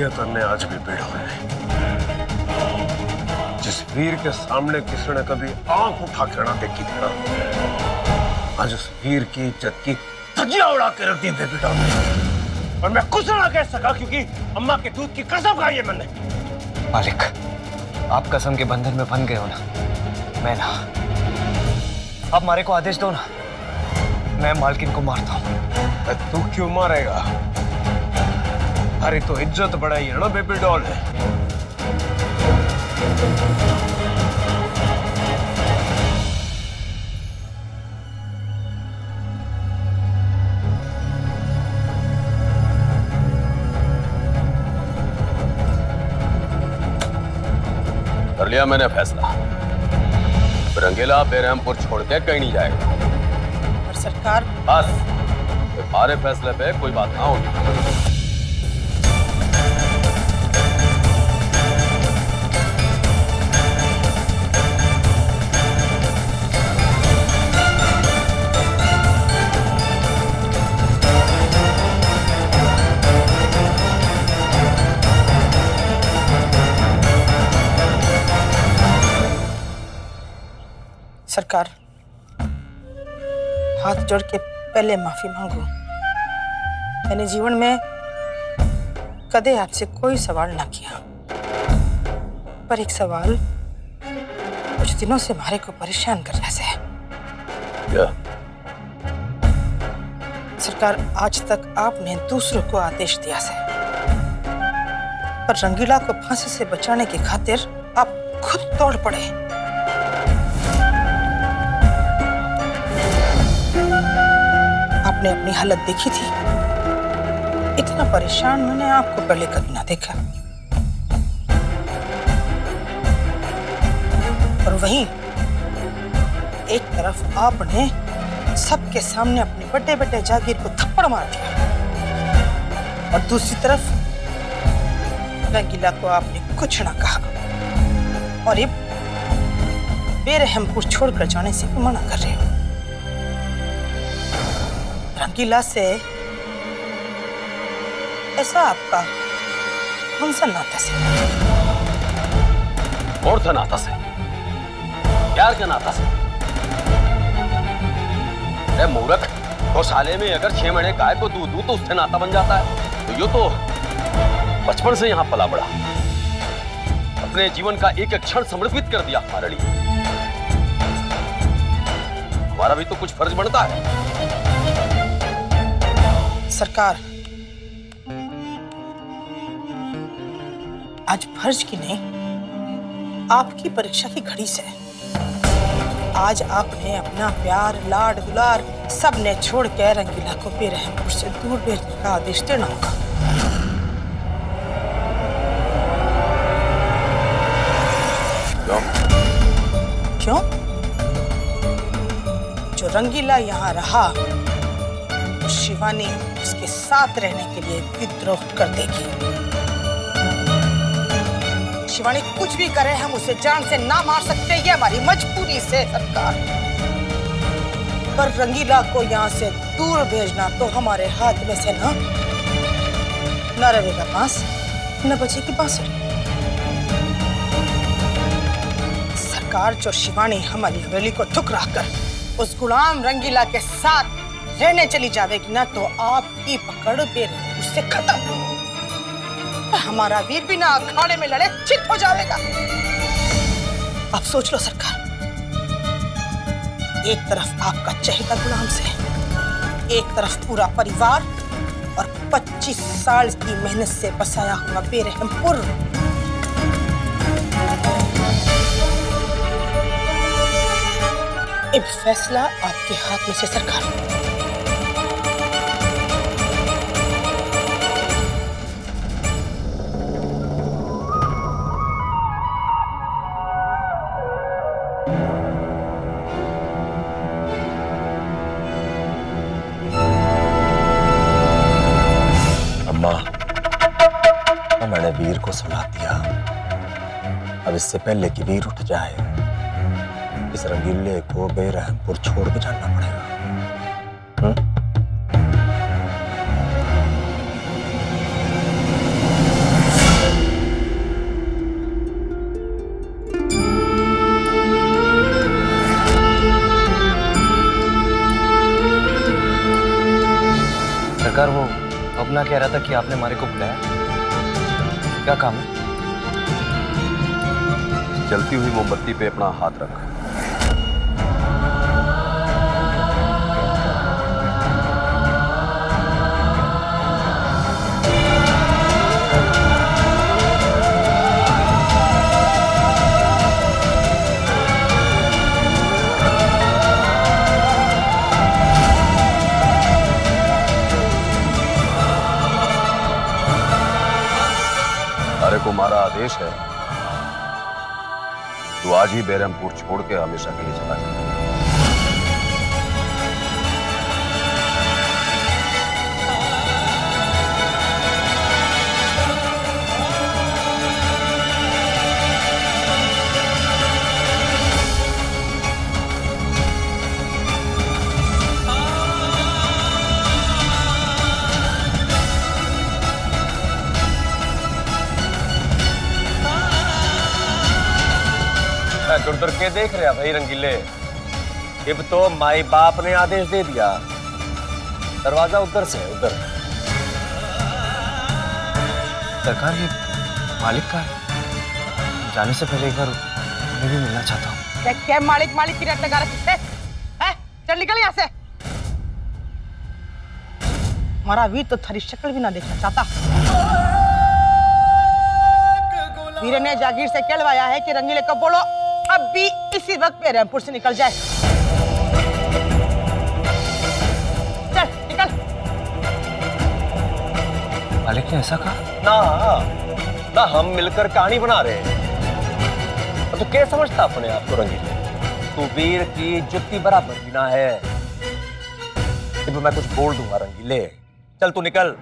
दिया तुमने आज भी पीड़ में जिस वीर के सामने किसी ने कभी आँख उठा के ना देखी थी ना आज उस वीर की इज़्ज़त की धज्जियाँ उड़ा के रख दी डॉल ने और मैं कुछ ना कह सका क्योंकि अम्मा के दूध की कसम खाई है मैंने। मालिक आप कसम के बंधन में बन गए हो ना? मैं ना। आप मारे को आदेश दो ना। मैं मालकिन को मारता हूँ। तू क्यों मारेगा? अरे तो इज़्ज़त बढ़ाई है ना बेबी डॉल है कर लिया मैंने फैसला। रंगेला बेरहमपुर छोड़ के कहीं नहीं जाएगा। और सरकार बस तुम्हारे फैसले पे कोई बात ना होगी। सरकार। हाथ जोड़ के पहले माफ़ी मांगू। मैंने जीवन में कदे आपसे कोई सवाल ना किया। पर एक सवाल कुछ दिनों से हमारे को परेशान कर रहा है। क्या? सरकार आज तक आपने दूसरों को आदेश दिया से। पर रंगीला को फांसी से बचाने की खातिर आप खुद तोड़ पड़े। आपने अपनी हालत देखी थी। इतना परेशान मैंने आपको पहले कभी ना देखा। और वहीं एक तरफ़ आपने सबके सामने अपने बड़े बड़े जागीर को थप्पड़ मार दिया। और दूसरी तरफ़ रंगीला को आपने कुछ ना कहा। और ये बेरहमपुर छोड़कर जाने से मना कर रहे हो। रंगीला से ऐसा आपका कौन सा नाता से? और था नाता से? प्यार का नाता से। अरे मूर्ख, गौशाले में अगर छह महीने गाय को दूध दूँ तो उससे नाता बन जाता है। तो यो तो बचपन से यहाँ पला बड़ा। अपने जीवन का एक एक क्षण समर्पित कर दिया हमारे लिए हमारा भी तो कुछ फ़र्ज़ बनता है। सरकार। आज फ़र्ज़ की नहीं आपकी परीक्षा की घड़ी से। आज आपने अपना प्यार लाड दुलार सबने छोड़ के रंगीला को बेरहमपुर से दूर भेजने का आदेश देना होगा। क्यों? जो रंगीला यहाँ रहा शिवानी उसके साथ रहने के लिए विद्रोह कर देगी। शिवानी, कुछ भी करे, हम उसे जान से ना मार सकते। ये हमारी मजबूरी से सरकार। पर रंगीला को यहाँ से दूर भेजना तो हमारे हाथ में से ना। न रहेगा पास, न बचेगी बांसुरी। सरकार जो शिवानी हमारी हवेली को ठुकरा कर उस गुलाम रंगीला के साथ रहने चली जाएगी ना तो आपकी पकड़ पे उससे खत्म। हमारा वीर बिना अखाड़े में लड़े चित हो जाएगा। आप सोच लो सरकार। एक तरफ़ आपका चहेता गुलाम से एक तरफ़ पूरा परिवार और 25 साल की मेहनत से बसाया हुआ बेरहमपुर फैसला आपके हाथ में से सरकार। को सुना दिया। अब इससे पहले कि वीर उठ जाए, इस रंगीले को बेरहमपुर छोड़ के जाना पड़ेगा। सरकार, वो अपना कह रहा था कि आपने हमारे को बुलाया। क्या काम है? जलती हुई मोमबत्ती पे अपना हाथ रख। हमारा आदेश है। तो आज ही बैरमपुर छोड़ के हमेशा के लिए चला जाए तुर तुर के देख रहा भाई रंगीले। अब तो माई बाप ने आदेश दे दिया। दरवाज़ा उधर से उधर। सरकार ये मालिक का है। जाने से पहले एक बार मैं भी मिलना चाहता हूँ। क्या मालिक मालिक की रट लगा रखी है? चल निकल यहाँ से। हमारा वीर तो थरी शक्ल भी ना देखना चाहता। वीर ने जागीर से कहलवाया है कि रंगीले को बोलो। अब भी इसी वक्त बेरमपुर से निकल जाए। चल निकल। मालिक ने ऐसा कहा? ना ना हम मिलकर कहानी बना रहे हैं। और तू क्या समझता अपने आप को रंगीले तू वीर की जुत्ती बराबर बिना है। अब मैं कुछ बोल दूँगा रंगीले चल तू निकल।